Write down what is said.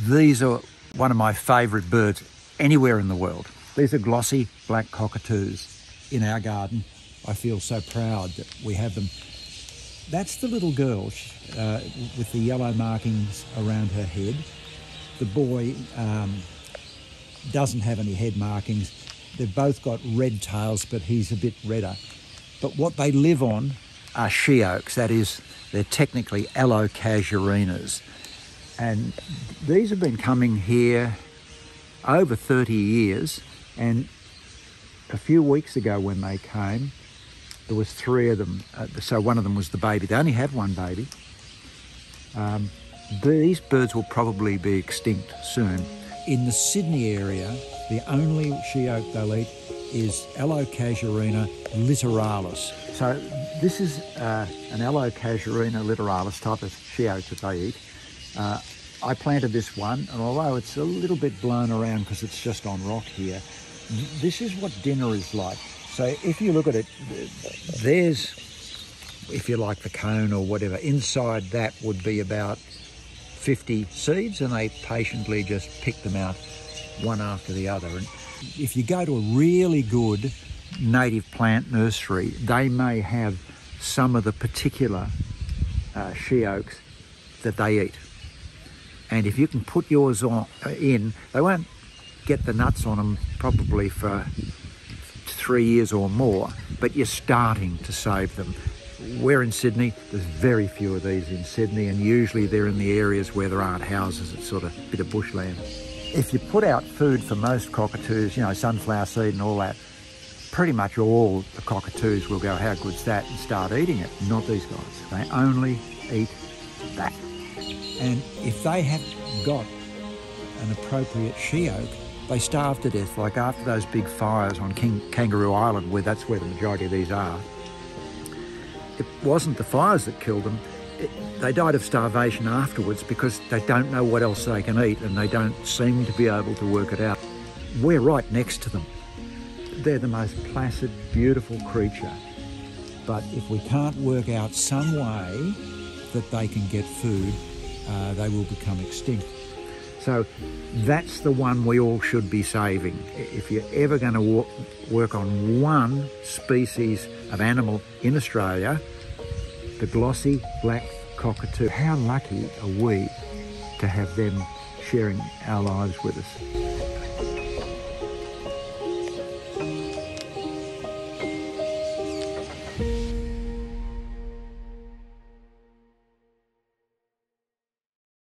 These are one of my favourite birds anywhere in the world. These are glossy black cockatoos in our garden. I feel so proud that we have them. That's the little girl uh, with the yellow markings around her head. The boy um, doesn't have any head markings. They've both got red tails, but he's a bit redder. But what they live on are she oaks, that is, they're technically Allocasuarinas. And these have been coming here over 30 years. And a few weeks ago when they came, there was three of them. Uh, so one of them was the baby. They only have one baby. Um, these birds will probably be extinct soon. In the Sydney area, the only she oak they'll eat is Allocasuarina littoralis. So this is uh, an Allocasuarina littoralis type of she oak that they eat. Uh, I planted this one, and although it's a little bit blown around because it's just on rock here, this is what dinner is like. So if you look at it, there's, if you like the cone or whatever, inside that would be about 50 seeds and they patiently just pick them out one after the other. And if you go to a really good native plant nursery, they may have some of the particular uh, she oaks that they eat. And if you can put yours on, uh, in, they won't get the nuts on them probably for three years or more, but you're starting to save them. We're in Sydney, there's very few of these in Sydney, and usually they're in the areas where there aren't houses, it's sort of a bit of bushland. If you put out food for most cockatoos, you know, sunflower seed and all that, pretty much all the cockatoos will go, how good's that, and start eating it. Not these guys. They only eat that. And if they have got an appropriate she oak, they starve to death. Like after those big fires on King, Kangaroo Island, where that's where the majority of these are, it wasn't the fires that killed them. It, they died of starvation afterwards because they don't know what else they can eat and they don't seem to be able to work it out. We're right next to them. They're the most placid, beautiful creature. But if we can't work out some way that they can get food, uh, they will become extinct. So that's the one we all should be saving. If you're ever going to work on one species of animal in Australia, the glossy black cockatoo. How lucky are we to have them sharing our lives with us?